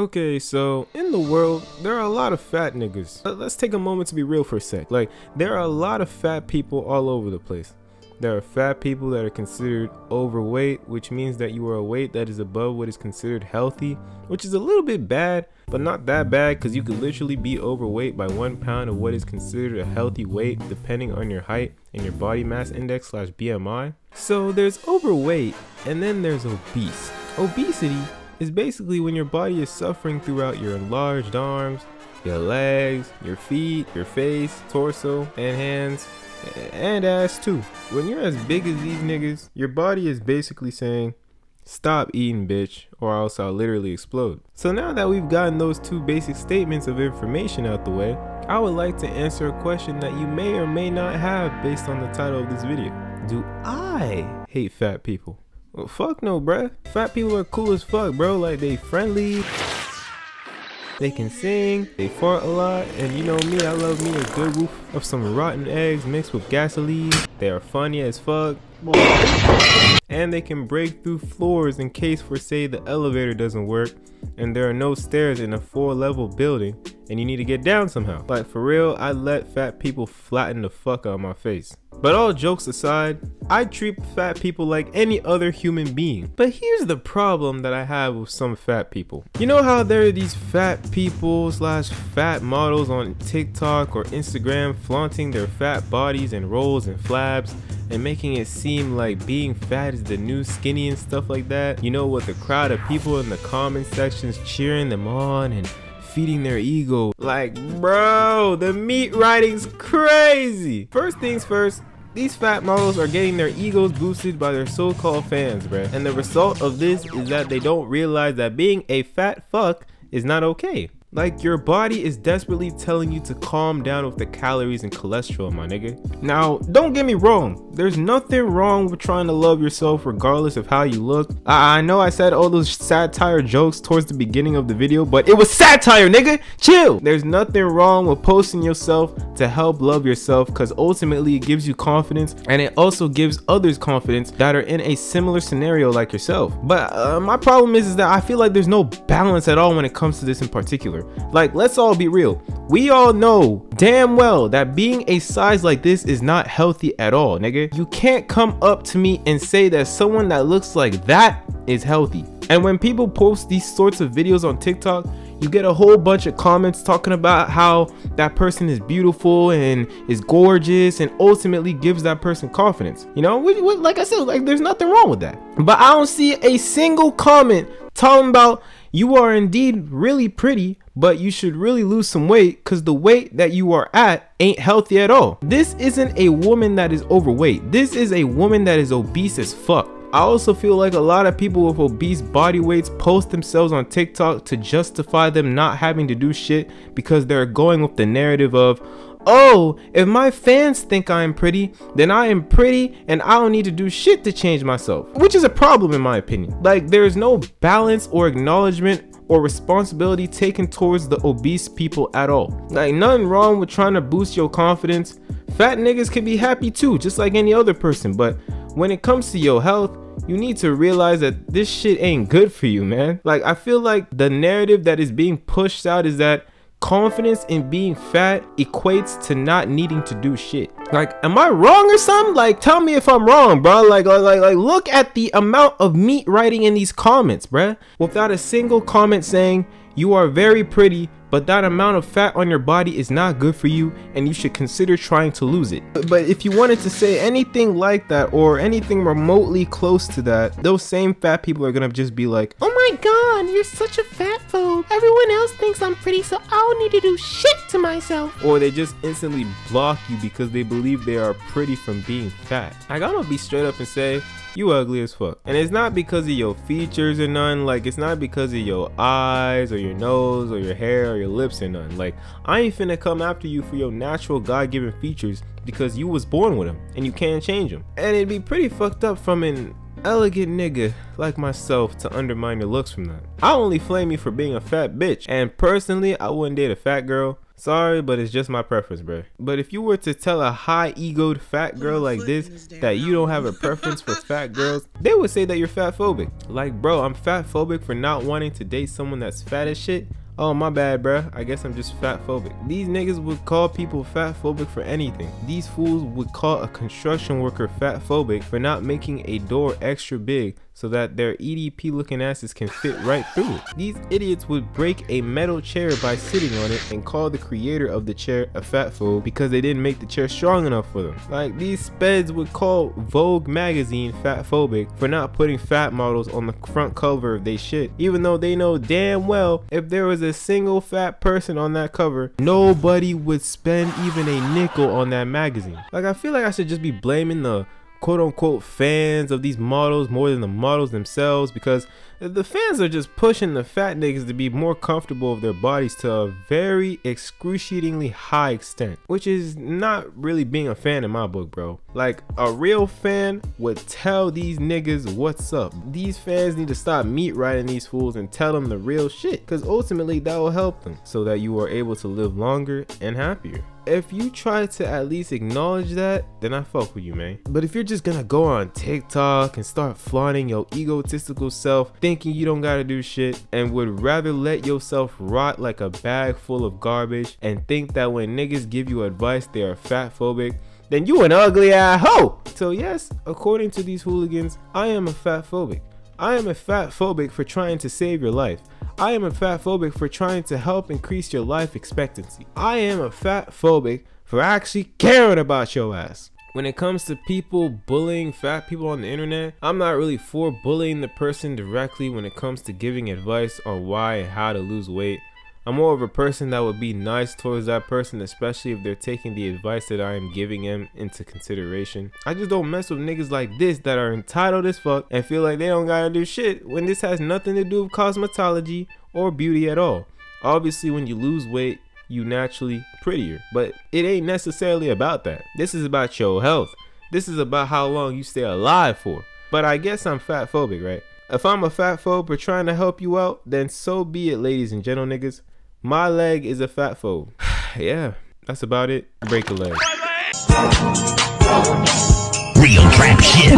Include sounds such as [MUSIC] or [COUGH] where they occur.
Okay, so in the world, there are a lot of fat niggas. Let's take a moment to be real for a sec. Like, there are a lot of fat people all over the place. There are fat people that are considered overweight, which means that you are a weight that is above what is considered healthy, which is a little bit bad, but not that bad because you could literally be overweight by one pound of what is considered a healthy weight depending on your height and your body mass index slash BMI. So there's overweight and then there's obese. Obesity is basically when your body is suffering throughout your enlarged arms, your legs, your feet, your face, torso, and hands, and ass too. When you're as big as these niggas, your body is basically saying, Stop eating, bitch, or else I'll literally explode. So now that we've gotten those two basic statements of information out the way, I would like to answer a question that you may or may not have based on the title of this video. Do I hate fat people? Well, fuck no, bruh. Fat people are cool as fuck, bro. Like, they friendly. They can sing, they fart a lot, and you know me, I love me a good woof of some rotten eggs mixed with gasoline. They are funny as fuck. And they can break through floors in case for say the elevator doesn't work and there are no stairs in a four level building and you need to get down somehow. Like for real, I let fat people flatten the fuck out of my face. But all jokes aside, I treat fat people like any other human being. But here's the problem that I have with some fat people. You know how there are these fat people slash fat models on TikTok or Instagram flaunting their fat bodies and rolls and flabs and making it seem like being fat is the new skinny and stuff like that. You know, with the crowd of people in the comment sections cheering them on and feeding their ego. Like, bro, the meat riding's crazy. First things first, these fat models are getting their egos boosted by their so-called fans, bruh. And the result of this is that they don't realize that being a fat fuck is not okay. Like your body is desperately telling you to calm down with the calories and cholesterol, my nigga. Now, don't get me wrong. There's nothing wrong with trying to love yourself regardless of how you look. I, I know I said all those satire jokes towards the beginning of the video, but it was satire, nigga. Chill. There's nothing wrong with posting yourself to help love yourself because ultimately it gives you confidence and it also gives others confidence that are in a similar scenario like yourself. But uh, my problem is, is that I feel like there's no balance at all when it comes to this in particular. Like, let's all be real. We all know damn well that being a size like this is not healthy at all, nigga. You can't come up to me and say that someone that looks like that is healthy. And when people post these sorts of videos on TikTok, you get a whole bunch of comments talking about how that person is beautiful and is gorgeous and ultimately gives that person confidence. You know, we, we, like I said, like there's nothing wrong with that. But I don't see a single comment talking about you are indeed really pretty, but you should really lose some weight because the weight that you are at ain't healthy at all. This isn't a woman that is overweight. This is a woman that is obese as fuck. I also feel like a lot of people with obese body weights post themselves on TikTok to justify them not having to do shit because they're going with the narrative of, oh, if my fans think I am pretty, then I am pretty and I don't need to do shit to change myself. Which is a problem in my opinion. Like there's no balance or acknowledgement or responsibility taken towards the obese people at all. Like nothing wrong with trying to boost your confidence. Fat niggas can be happy too, just like any other person, but when it comes to your health, you need to realize that this shit ain't good for you, man. Like, I feel like the narrative that is being pushed out is that confidence in being fat equates to not needing to do shit. Like, am I wrong or something? Like, tell me if I'm wrong, bro. Like, like, like, like look at the amount of meat riding in these comments, bruh. Without a single comment saying, you are very pretty, but that amount of fat on your body is not good for you and you should consider trying to lose it. But if you wanted to say anything like that or anything remotely close to that, those same fat people are gonna just be like, Oh my god, you're such a fat phobe. Everyone else thinks I'm pretty, so I don't need to do shit to myself. or they just instantly block you because they believe they are pretty from being fat. Like I'm gonna be straight up and say, you ugly as fuck. And it's not because of your features or none, like it's not because of your eyes or your nose or your hair or your lips or none. Like I ain't finna come after you for your natural God-given features because you was born with them and you can't change them. And it'd be pretty fucked up from an elegant nigga like myself to undermine your looks from that. I only flame you for being a fat bitch, and personally, I wouldn't date a fat girl Sorry, but it's just my preference, bro. But if you were to tell a high egoed fat girl like this that you don't have a preference for [LAUGHS] fat girls, they would say that you're fat phobic. Like, bro, I'm fat phobic for not wanting to date someone that's fat as shit. Oh, my bad, bruh. I guess I'm just fat phobic. These niggas would call people fat phobic for anything. These fools would call a construction worker fat phobic for not making a door extra big so that their EDP looking asses can fit right through it. These idiots would break a metal chair by sitting on it and call the creator of the chair a fat fool because they didn't make the chair strong enough for them. Like these speds would call Vogue magazine fat phobic for not putting fat models on the front cover of they shit, even though they know damn well if there was a single fat person on that cover, nobody would spend even a nickel on that magazine. Like I feel like I should just be blaming the quote unquote fans of these models more than the models themselves because the fans are just pushing the fat niggas to be more comfortable of their bodies to a very excruciatingly high extent, which is not really being a fan in my book, bro. Like a real fan would tell these niggas what's up. These fans need to stop meat riding these fools and tell them the real shit because ultimately that will help them so that you are able to live longer and happier if you try to at least acknowledge that, then I fuck with you, man. But if you're just gonna go on TikTok and start flaunting your egotistical self, thinking you don't gotta do shit, and would rather let yourself rot like a bag full of garbage, and think that when niggas give you advice, they are fat phobic, then you an ugly ass hoe. So yes, according to these hooligans, I am a fat phobic. I am a fat phobic for trying to save your life. I am a fat phobic for trying to help increase your life expectancy. I am a fat phobic for actually caring about your ass. When it comes to people bullying fat people on the internet, I'm not really for bullying the person directly when it comes to giving advice on why and how to lose weight. I'm more of a person that would be nice towards that person, especially if they're taking the advice that I am giving them into consideration. I just don't mess with niggas like this that are entitled as fuck and feel like they don't gotta do shit when this has nothing to do with cosmetology or beauty at all. Obviously, when you lose weight, you naturally prettier, but it ain't necessarily about that. This is about your health. This is about how long you stay alive for. But I guess I'm fat phobic, right? If I'm a fat phobe for trying to help you out, then so be it, ladies and gentle niggas. My leg is a fat fold. [SIGHS] yeah, that's about it. Break a leg. Real trap shit.